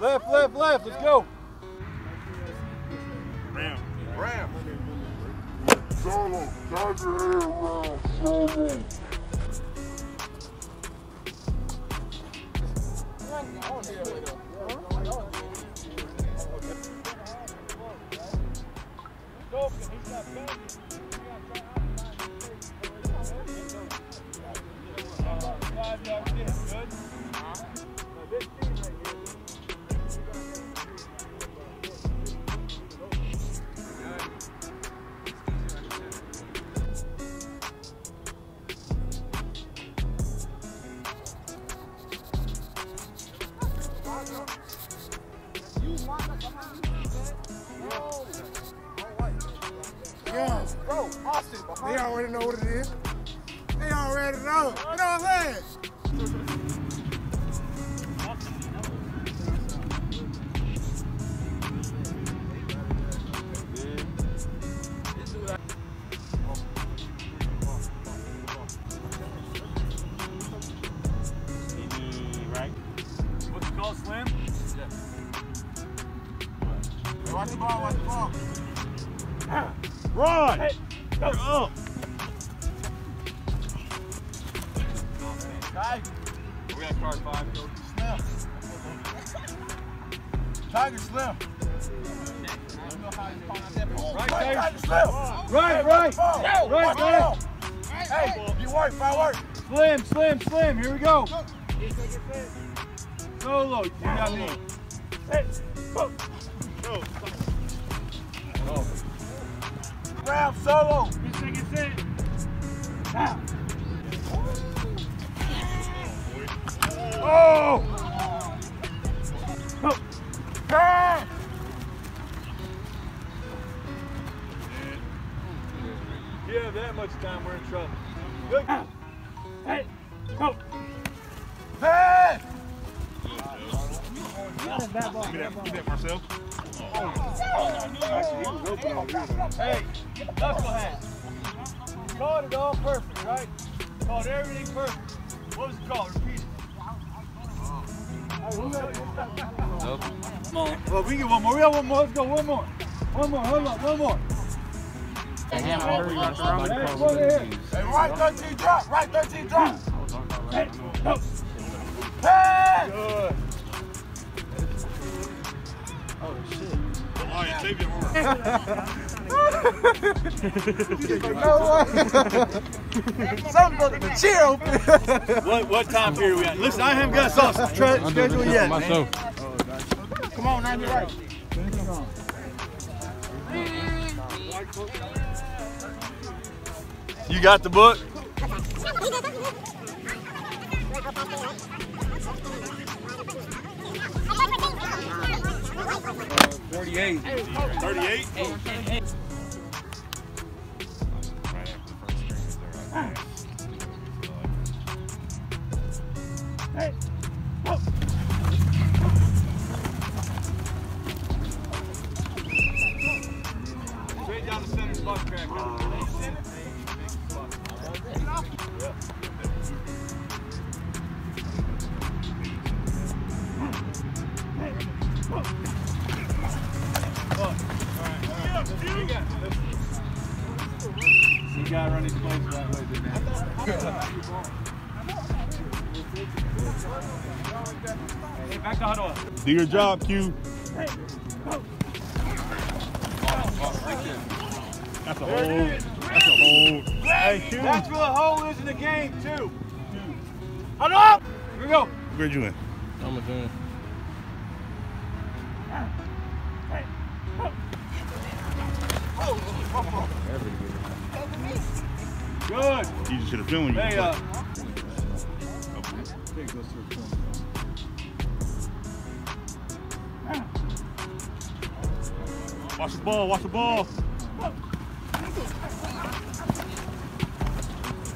Left, left, left. Let's go. Ram. Ram. Solo, dodge your head around, Yeah. Bro, Austin, they already know what it is. They already know. You know what I'm saying? Right, Tiger Tiger. Slim. Right, right. Right, ball. Hey, you work, I work. Slim, slim, slim. Here we go. Solo. You got me. Ram solo. Oh! Time, we're in trouble. Good. Ah. Hey. Give me that, give me that, Marcel. Hey, knucklehead. Called it all perfect, right? Called everything perfect. What was it called? Repeat it. Come on. Well, we get one more. We got one more. Let's go. One more. One more. Hold on. One more. Hey, one here. Hey, right 13 drop, right 13 drop. Hey, go. Hey. Good. Oh, yeah, save your arm. Something about the cheer What what time period we at? Listen, I haven't got sausage tra- schedule yet. Man. Come on, now you're right. You got the book? Forty-eight. 38. Your job, Q. That's a hole. That's a hole. Hey, That's where the hole is in the game, too. Huddle up! Here we go. Where'd you in? I'm a junior. Good. You should have filmed when you Hey, were uh, playing. Take those to the corner. Watch the ball, watch the ball.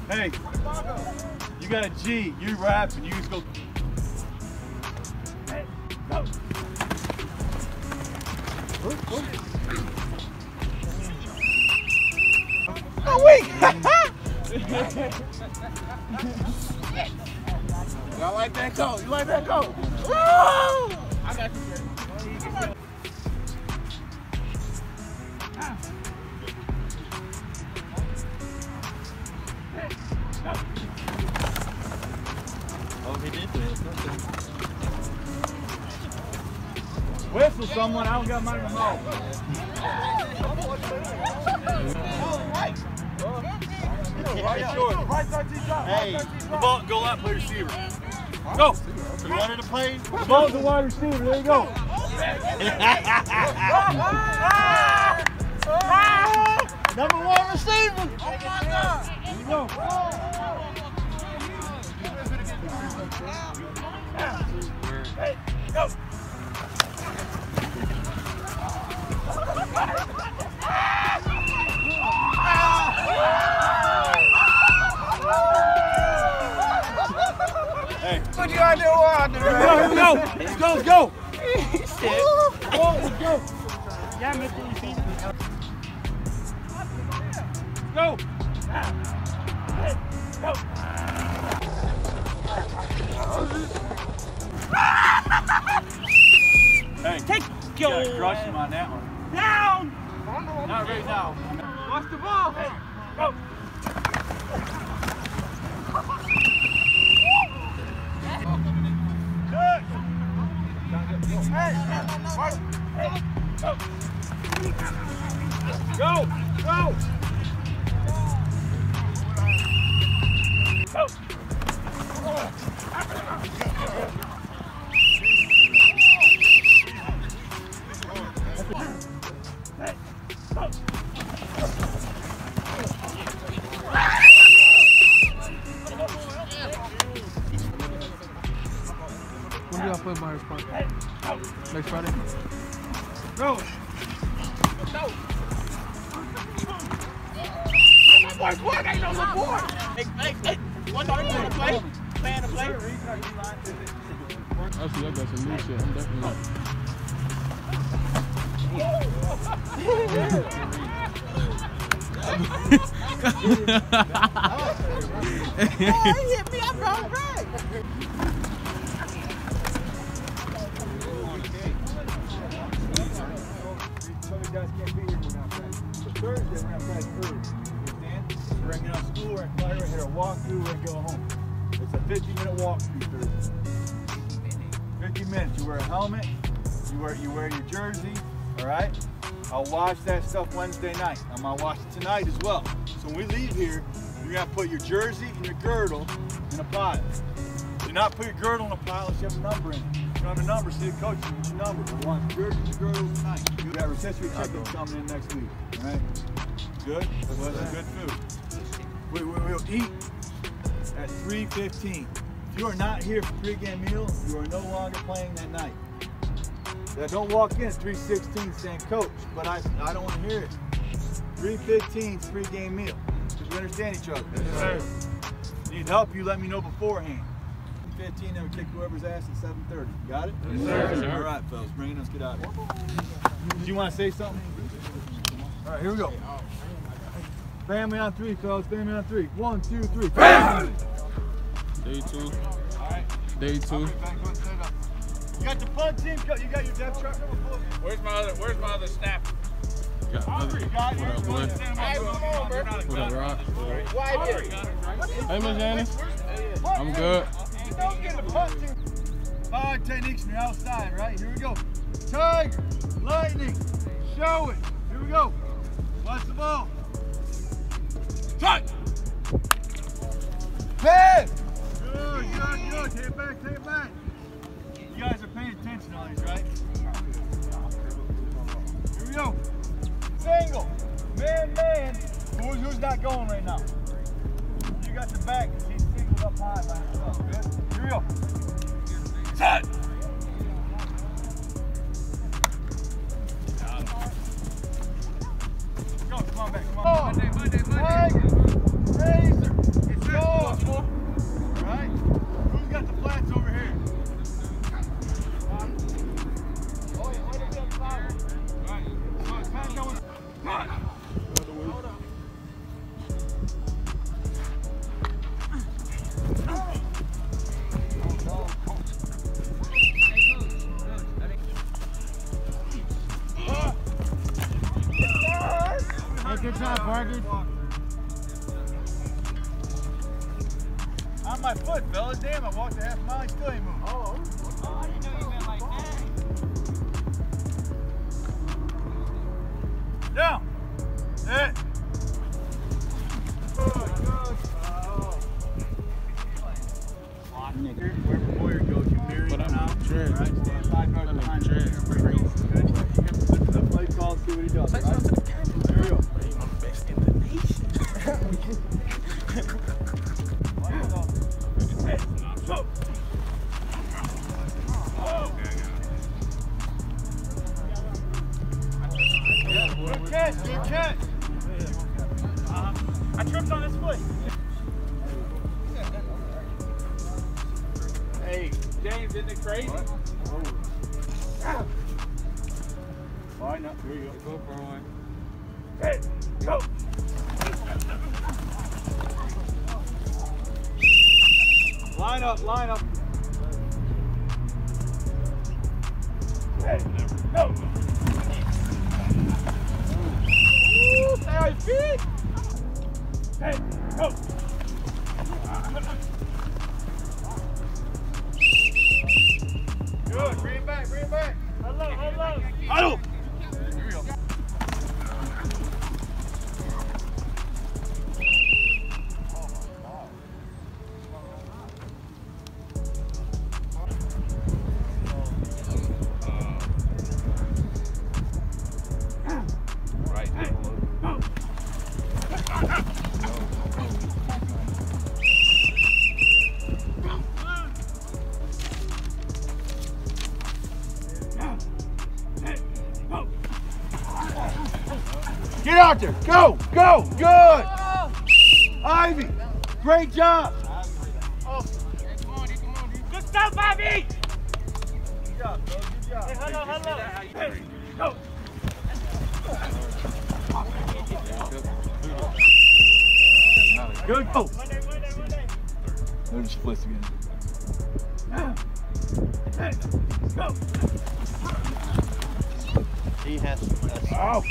Hey, you got a G, you rap, and you just go. Oh, wait. Y'all like that go? You like that go? Woo! I got you. Don't got my remote. Hey, the ball, go out, play receiver. Go. You wanted to play? The ball's a wide receiver. There you go. Number one receiver. Oh my God. There you go. Hey, go. Go. Go. Go. When do here when I'm right here, we're gonna go home. It's a 50 minute walkthrough Thursday. 50 minutes. You wear a helmet, you wear you wear your jersey, all right? I'll wash that stuff Wednesday night. I'm gonna wash it tonight as well. So when we leave here, you're gonna put your jersey and your girdle in a pile. Do not put your girdle in a pile unless you have a number in it. You don't have a number, see the coach, you what's your number? We want jersey and girdle tonight. You got rotisserie chicken coming in next week, all right? Good? Well, that's good food. We, we, we'll eat at 3.15. If you are not here for pregame meal, you are no longer playing that night. Now don't walk in 3.16 saying, Coach, but I, I don't want to hear it. 3.15 is game meal. Because we understand each other. Yes, sir. Need help, you let me know beforehand. 15, then we kick whoever's ass at 7.30. Got it? Yes, sir. All right, fellas, bring it, let's get out of here. Did you want to say something? All right, here we go. Family on three, fellas. Family on three. One, two, three. Family! Day two. All right. Day two. You got the punt team. You got your depth chart. Where's my other Where's my other snap? Got another. You got What up, boy? What up, Rock? Hey, Miss Janice. I'm good. Don't get the punt team. Five techniques from the outside, right? Here we go. Tiger, lightning, show it. Here we go. Watch the ball. Try. Head. Good, good, good. Take it back, take it back. Paying attention on these, right? Here we go. Single. Man, man. Who's, who's not going right now? You got the back. He's singled up high by himself. Here we go. Set. There. Go, go. Good. Ivy, great job. Good stuff, Bobby. Good job, bro. Good job. Hey, hello, hello. Hey, go. Good. Go. Monday, Monday, Monday. Let me splits again. He has. That's, Oh.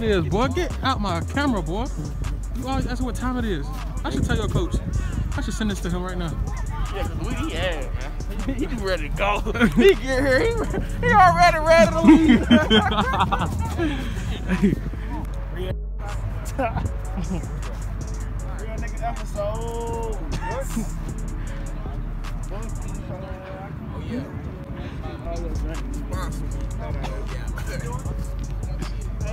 Time it is, boy. Get out my camera, boy. You always ask what time it is. I should tell your coach. I should send this to him right now. Yeah, cause we yeah, man. He just ready to go. he get here. He, he already ready to leave. Real nigga episode. oh yeah. Hey,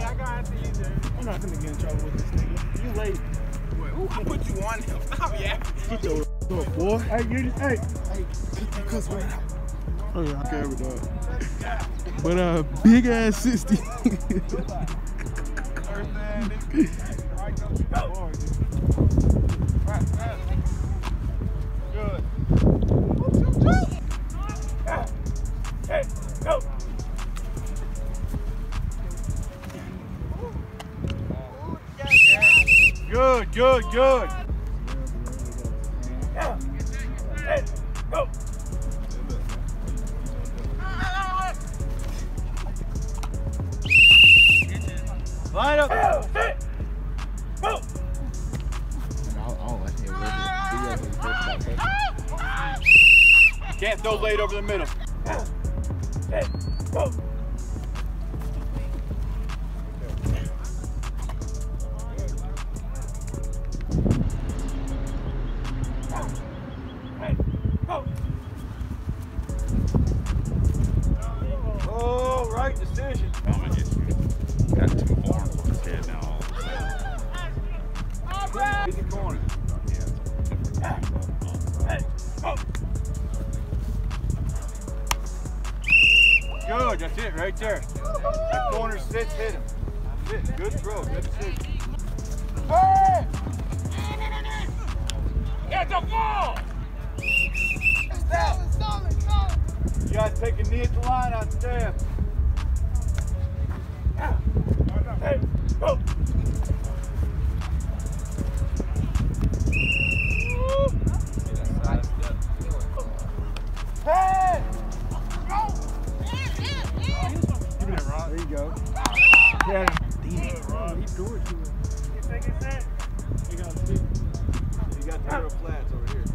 I got to you, dude. I'm not gonna get in trouble with this nigga. You late. Wait, who put you on him? Stop, yeah. Get your up, boy. Hey, you just, hey. Hey, get that cuss right. Oh yeah, I care dog. But uh, big ass 60. Good, good, good. Line up. Can't throw late over the middle. In the corner. Good, that's it right there. That corner sits, hit him. That's it. Good throw, good decision. Get the ball! You guys take a knee at the line on stab. Hey, go. Hey! There you go. Get him. You got the arrow flats over here.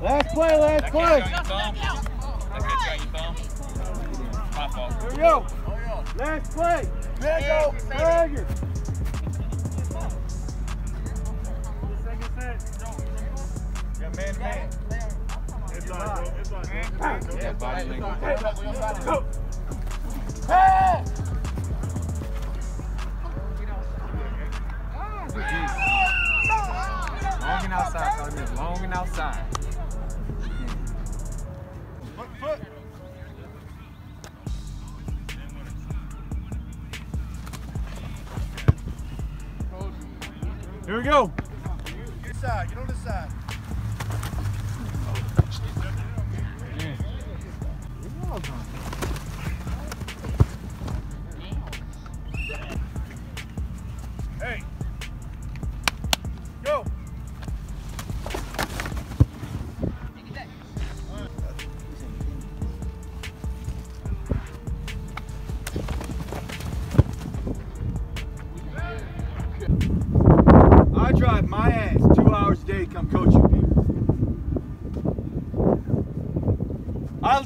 Last play, last That play. That. Here we go. Last play. There go. Dragon. Yeah, man to man. It's on, bro. It's on, bro. That body language. Go. Hey! Long and outside.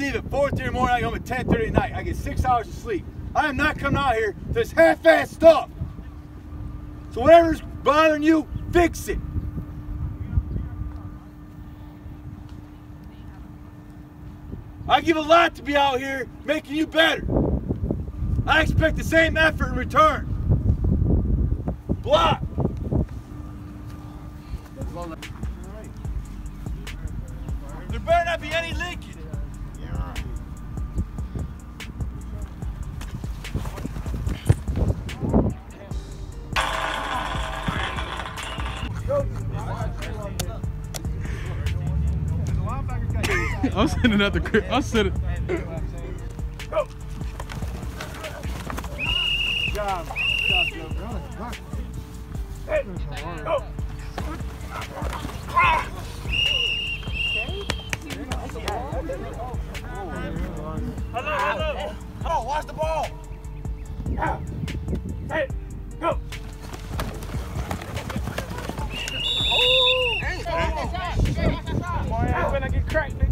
Leave at 4.30 in the morning, I get home at 10.30 at night. I get six hours of sleep. I am not coming out here for this half-ass stuff. So whatever's bothering you, fix it. I give a lot to be out here making you better. I expect the same effort in return. Block. There better not be any leakage. I'm sitting at the crib. I'm sitting. Go. Job. Job, Joe. Hey. Go. Hello, hello. Oh, watch the ball. Hey, go. Boy, I'm gonna get cracked, nigga.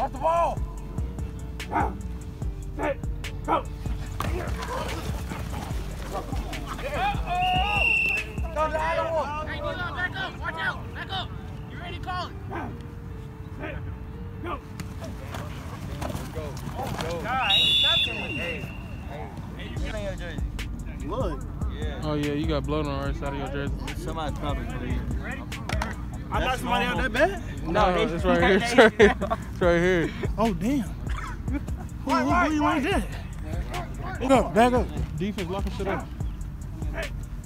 Off the ball! Sit! Go! Yeah. Go, Diagonal! Hey, D-Lon, back up! Watch out! Back up! You ready, Colin? Sit! Go! Let's go. Go. Blood? Oh, yeah, you got blood on the right side of your jersey. Somebody probably clean. I got somebody out that bad? No, it's right here. It's right here. It's right here. Oh, damn. Oh, who, who, who you want that? Back up, back up. Defense locking shit up.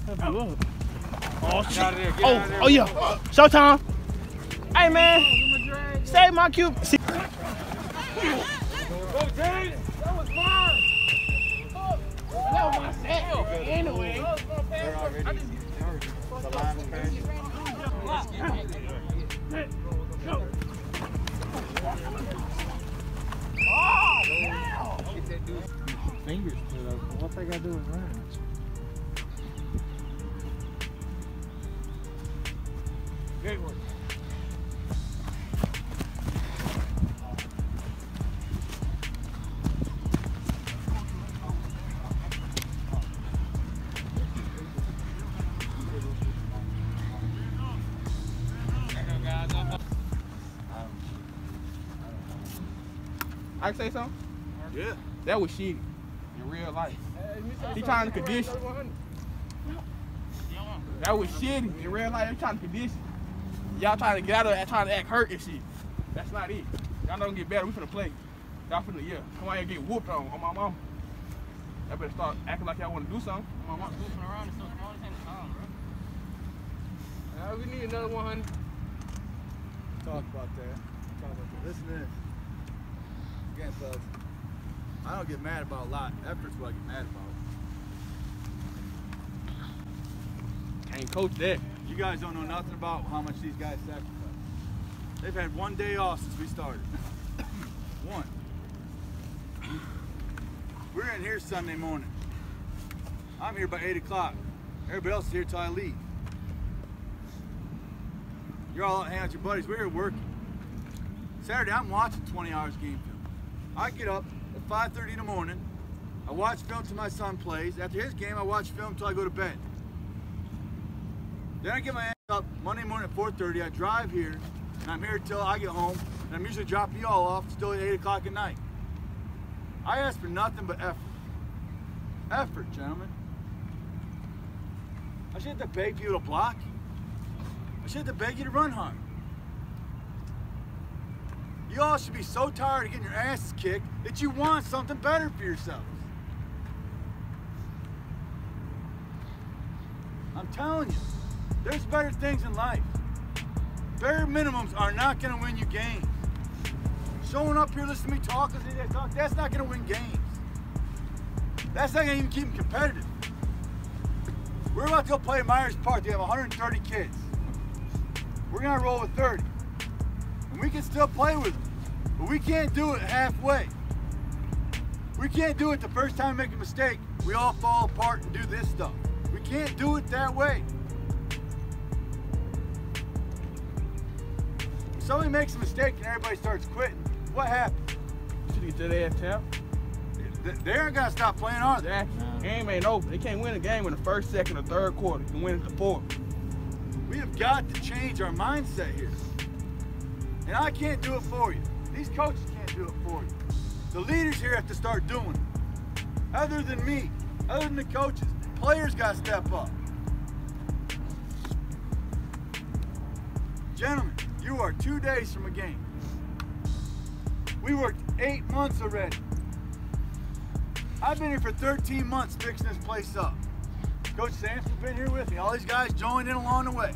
Have blood. Oh, shit. Oh, oh, yeah. Showtime. Hey, man. Save my cube. See- Fingers split up. What they got to do with? I can say something? Yeah. That was real life. He trying to condition. That was shitty in real life. They trying to condition. Y'all trying to get out of it, trying to act hurt and shit. That's not it. Y'all don't get better. We finna play. Y'all finna, yeah. Come out here and get whooped on, on my mom. Y'all better start acting like y'all want to do something. On my mama. Uh, we need another 100. Talk about that. Talk about that. Listen to this. Again, folks. I don't get mad about a lot. Effort's what I get mad about. Can't coach that. You guys don't know nothing about how much these guys sacrifice. They've had one day off since we started. one. We're in here Sunday morning. I'm here by 8 o'clock. Everybody else is here till I leave. You're all out hanging out with your buddies. We're here working. Saturday, I'm watching 20 hours game film. I get up at 5.30 in the morning. I watch film till my son plays. After his game, I watch film till I go to bed. Then I get my ass up Monday morning at 4.30. I drive here, and I'm here till I get home. And I'm usually dropping you all off still at 8 o'clock at night. I ask for nothing but effort. Effort, gentlemen. I should have to beg you to block. I should have to beg you to run hard. You all should be so tired of getting your asses kicked that you want something better for yourselves. I'm telling you, there's better things in life. Bare minimums are not going to win you games. Showing up here, listening to me talk, listening to that talk, that's not going to win games. That's not going to even keep them competitive. We're about to go play Myers Park. They have 130 kids. We're going to roll with 30. And we can still play with them. But we can't do it halfway. We can't do it the first time we make a mistake. We all fall apart and do this stuff. We can't do it that way. If somebody makes a mistake and everybody starts quitting, what happens? Should get their ass tapped. They- They aren't gonna stop playing, are they? That game ain't over. They can't win a game in the first, second, or third quarter. You can win it the fourth. We have got to change our mindset here. And I can't do it for you. These coaches can't do it for you. The leaders here have to start doing it. Other than me, other than the coaches, players got to step up. Gentlemen, you are two days from a game. We worked eight months already. I've been here for 13 months fixing this place up. Coach Sampson's been here with me. All these guys joined in along the way.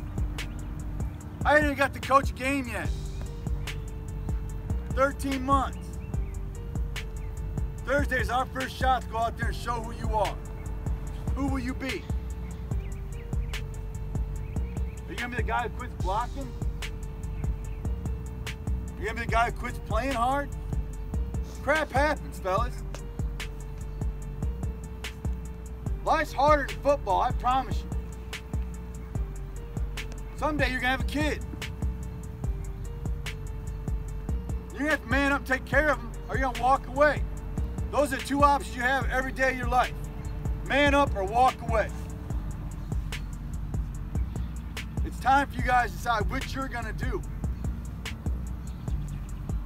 I ain't even got to coach a game yet. 13 months. Thursday is our first shot to go out there and show who you are. Who will you be? Are you gonna be the guy who quits blocking? Are you gonna be the guy who quits playing hard? Crap happens, fellas. Life's harder than football, I promise you. Someday you're gonna have a kid. You're gonna have to man up and take care of them, or you're gonna walk away. Those are two options you have every day of your life. Man up or walk away. It's time for you guys to decide which you're gonna do.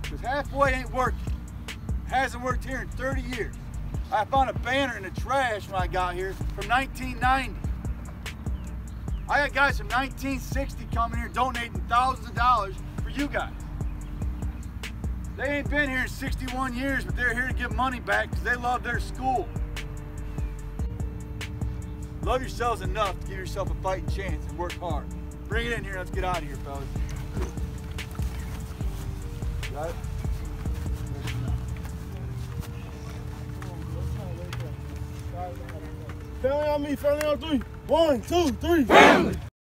Because halfway ain't working. Hasn't worked here in 30 years. I found a banner in the trash when I got here from 1990. I got guys from 1960 coming here donating thousands of dollars for you guys. They ain't been here in 61 years, but they're here to give money back because they love their school. Love yourselves enough to give yourself a fighting chance and work hard. Bring it in here. Let's get out of here, fellas. Got it? Family on me, family on three. One, two, three. Family.